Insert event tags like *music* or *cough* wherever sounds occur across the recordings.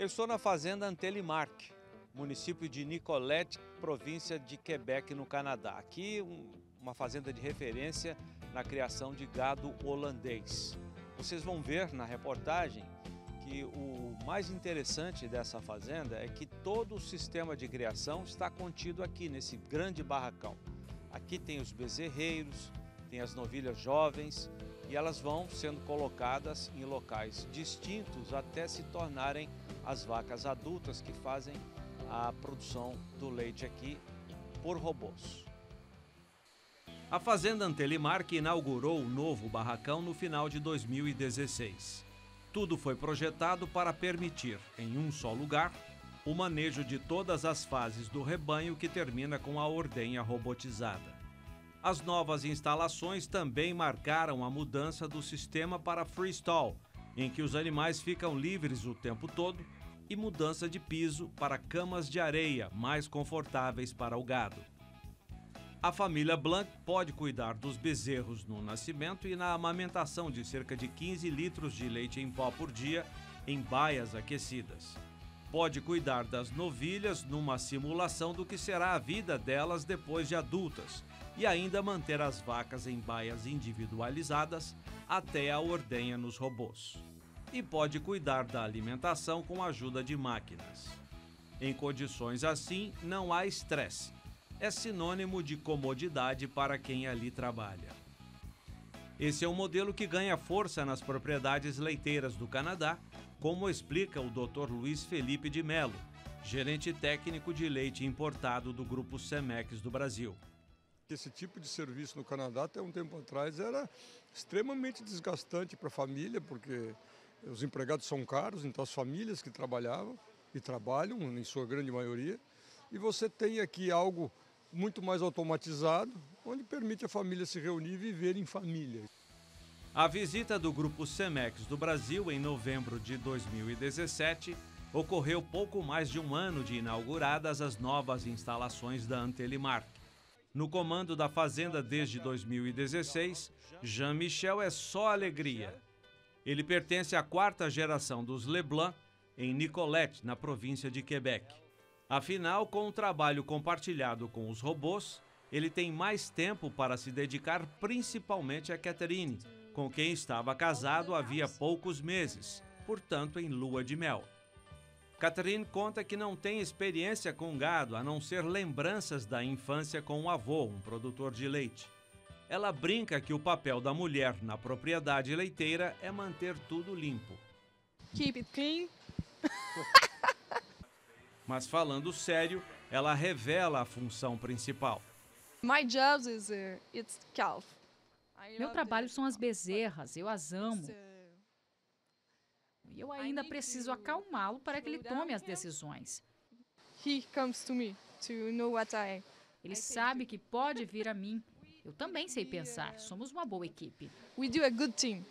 Eu estou na fazenda Antelimark, município de Nicolette, província de Quebec, no Canadá. Aqui um, uma fazenda de referência na criação de gado holandês. Vocês vão ver na reportagem que o mais interessante dessa fazenda é que todo o sistema de criação está contido aqui nesse grande barracão. Aqui tem os bezerreiros, tem as novilhas jovens e elas vão sendo colocadas em locais distintos até se tornarem as vacas adultas que fazem a produção do leite aqui por robôs. A Fazenda Antelimark inaugurou o novo barracão no final de 2016. Tudo foi projetado para permitir, em um só lugar, o manejo de todas as fases do rebanho que termina com a ordenha robotizada. As novas instalações também marcaram a mudança do sistema para freestall, em que os animais ficam livres o tempo todo, e mudança de piso para camas de areia mais confortáveis para o gado. A família Blanc pode cuidar dos bezerros no nascimento e na amamentação de cerca de 15 litros de leite em pó por dia em baias aquecidas. Pode cuidar das novilhas numa simulação do que será a vida delas depois de adultas e ainda manter as vacas em baias individualizadas até a ordenha nos robôs. E pode cuidar da alimentação com a ajuda de máquinas. Em condições assim, não há estresse é sinônimo de comodidade para quem ali trabalha. Esse é um modelo que ganha força nas propriedades leiteiras do Canadá, como explica o Dr. Luiz Felipe de Melo, gerente técnico de leite importado do grupo Semex do Brasil. Esse tipo de serviço no Canadá, até um tempo atrás, era extremamente desgastante para a família, porque os empregados são caros, então as famílias que trabalhavam e trabalham, em sua grande maioria, e você tem aqui algo muito mais automatizado, onde permite a família se reunir e viver em família. A visita do Grupo Cemex do Brasil em novembro de 2017 ocorreu pouco mais de um ano de inauguradas as novas instalações da Antelimark. No comando da fazenda desde 2016, Jean-Michel é só alegria. Ele pertence à quarta geração dos Leblanc, em Nicolette, na província de Quebec. Afinal, com o trabalho compartilhado com os robôs, ele tem mais tempo para se dedicar principalmente a Catherine, com quem estava casado havia poucos meses, portanto em lua de mel. Catherine conta que não tem experiência com gado a não ser lembranças da infância com o avô, um produtor de leite. Ela brinca que o papel da mulher na propriedade leiteira é manter tudo limpo. Keep it clean. *laughs* Mas falando sério, ela revela a função principal. My job is uh, it's calf. Meu trabalho são as bezerras, eu as amo. E eu ainda preciso acalmá-lo para que ele tome as decisões. He comes to me to know what I. Ele sabe que pode vir a mim. Eu também sei pensar. Somos uma boa equipe. We do a good team.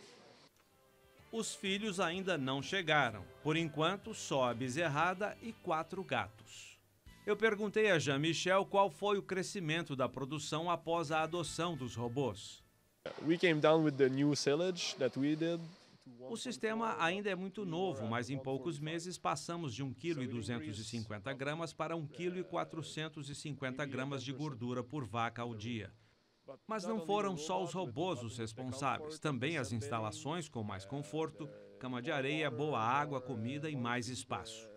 Os filhos ainda não chegaram. Por enquanto, só a bezerrada e quatro gatos. Eu perguntei a Jean-Michel qual foi o crescimento da produção após a adoção dos robôs. O sistema ainda é muito novo, mas em poucos meses passamos de 1,250 kg para 1,450 kg de gordura por vaca ao dia. Mas não foram só os robôs os responsáveis, também as instalações com mais conforto, cama de areia, boa água, comida e mais espaço.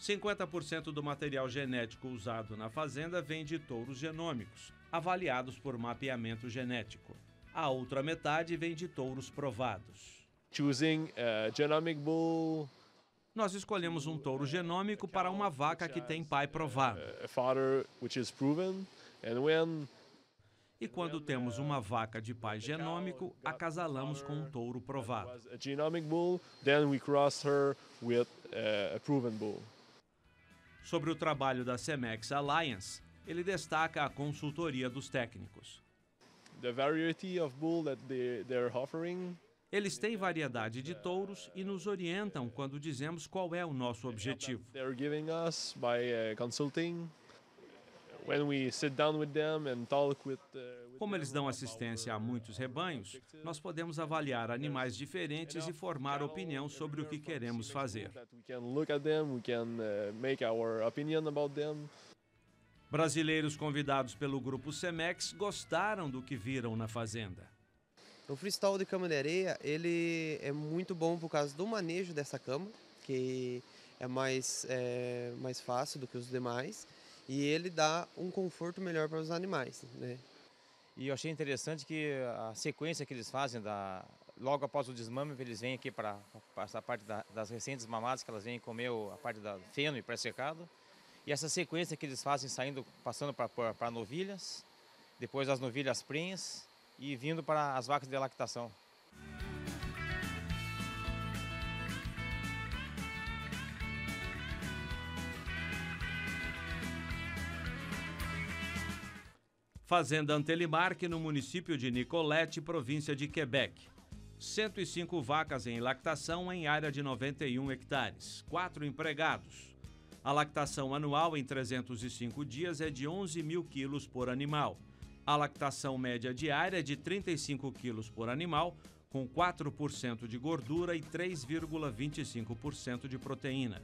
50% do material genético usado na fazenda vem de touros genômicos, avaliados por mapeamento genético. A outra metade vem de touros provados. Choosing a genomic bull nós escolhemos um touro genômico para uma vaca que tem pai provado. E quando temos uma vaca de pai genômico, acasalamos com um touro provado. Sobre o trabalho da Cemex Alliance, ele destaca a consultoria dos técnicos. The variety of bull that they, they're offering eles têm variedade de touros e nos orientam quando dizemos qual é o nosso objetivo. Como eles dão assistência a muitos rebanhos, nós podemos avaliar animais diferentes e formar opinião sobre o que queremos fazer. Brasileiros convidados pelo grupo Semex gostaram do que viram na fazenda. O freestyle de cama de areia, ele é muito bom por causa do manejo dessa cama, que é mais, é, mais fácil do que os demais, e ele dá um conforto melhor para os animais, né? E eu achei interessante que a sequência que eles fazem, da, logo após o desmame, eles vêm aqui para essa parte da, das recentes mamadas, que elas vêm comer a parte da feno e pré-secado, e essa sequência que eles fazem saindo, passando para novilhas, depois as novilhas prenhas e vindo para as vacas de lactação. Fazenda Antelimarque, no município de Nicolette, província de Quebec. 105 vacas em lactação em área de 91 hectares. Quatro empregados. A lactação anual em 305 dias é de 11 mil quilos por animal. A lactação média diária é de 35 quilos por animal, com 4% de gordura e 3,25% de proteína.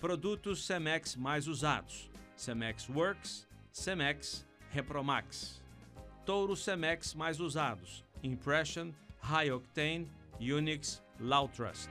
Produtos Cemex mais usados: Cemex Works, Cemex, Repromax. Touro Cemex mais usados: Impression, High Octane, Unix, Low Trust.